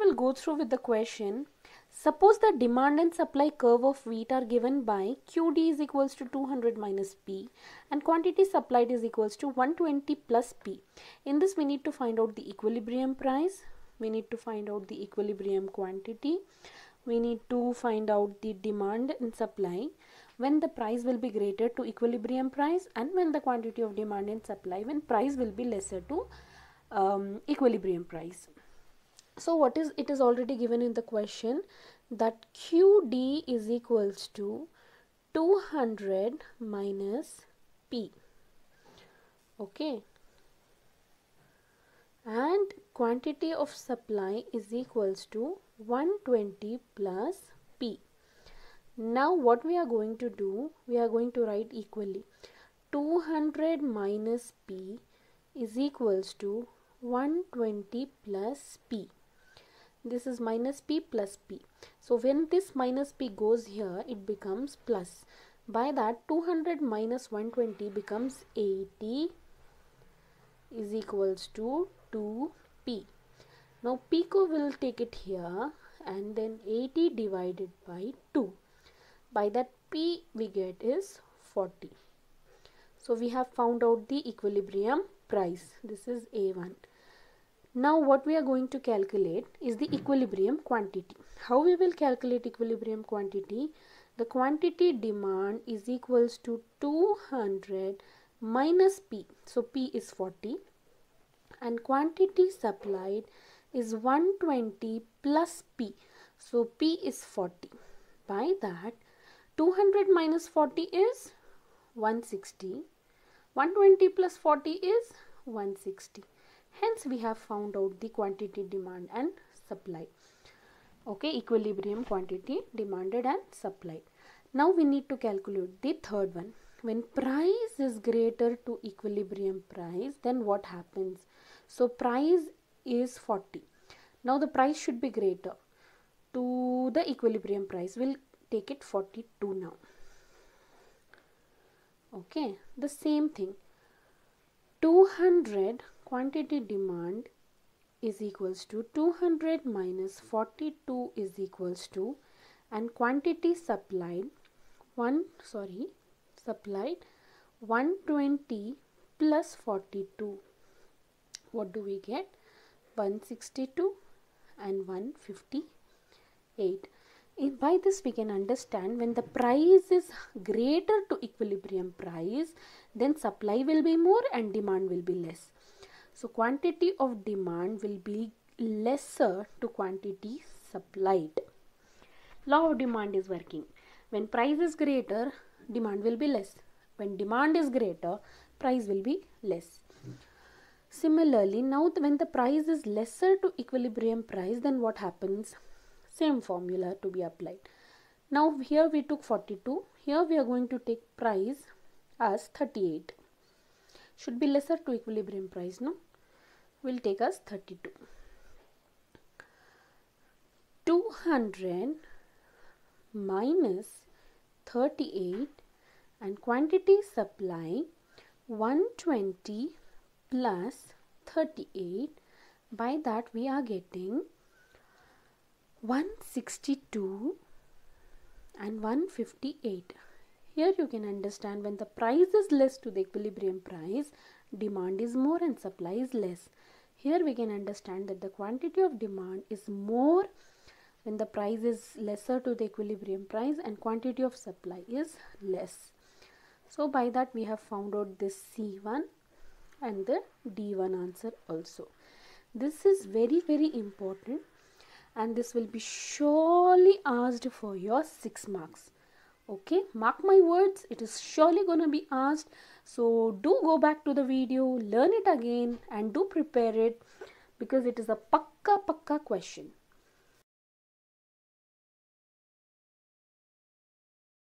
we'll go through with the question. Suppose the demand and supply curve of wheat are given by QD is equals to 200 minus P and quantity supplied is equals to 120 plus P. In this we need to find out the equilibrium price. We need to find out the equilibrium quantity. We need to find out the demand and supply when the price will be greater to equilibrium price and when the quantity of demand and supply when price will be lesser to um, equilibrium price so what is it is already given in the question that qd is equals to 200 minus p. Okay. And quantity of supply is equals to 120 plus p. Now what we are going to do we are going to write equally. 200 minus p is equals to 120 plus p this is minus p plus p. So when this minus p goes here it becomes plus. By that 200 minus 120 becomes 80 is equals to 2p now pico will take it here and then 80 divided by 2 by that p we get is 40 so we have found out the equilibrium price. This is a1 now what we are going to calculate is the equilibrium quantity. How we will calculate equilibrium quantity? The quantity demand is equals to 200 minus P. So P is 40 and quantity supplied is 120 plus P. So P is 40. By that 200 minus 40 is 160. 120 plus 40 is 160 hence we have found out the quantity demand and supply. Okay equilibrium quantity demanded and supplied now we need to calculate the third one. When price is greater to equilibrium price then what happens? So price is 40 now the price should be greater to the equilibrium price. We'll take it 42 now. Okay the same thing. 200 quantity demand is equals to 200 minus 42 is equals to and quantity supplied 1 sorry supplied 120 plus 42 what do we get? 162 and 158 in, eh, by this we can understand when the price is greater to equilibrium price then supply will be more and demand will be less so quantity of demand will be lesser to quantity supplied. Law of demand is working. When price is greater, demand will be less. When demand is greater, price will be less. Similarly, now when the price is lesser to equilibrium price, then what happens? Same formula to be applied. Now here we took 42. Here we are going to take price as 38 should be lesser to equilibrium price no? Will take us 32 200 minus 38 and quantity supply 120 plus 38 by that we are getting 162 and 158 here you can understand when the price is less to the equilibrium price, demand is more and supply is less. Here we can understand that the quantity of demand is more when the price is lesser to the equilibrium price and quantity of supply is less. So by that we have found out this C1 and the D1 answer also. This is very very important and this will be surely asked for your 6 marks okay mark my words it is surely gonna be asked. So do go back to the video learn it again and do prepare it because it is a pakka pakka question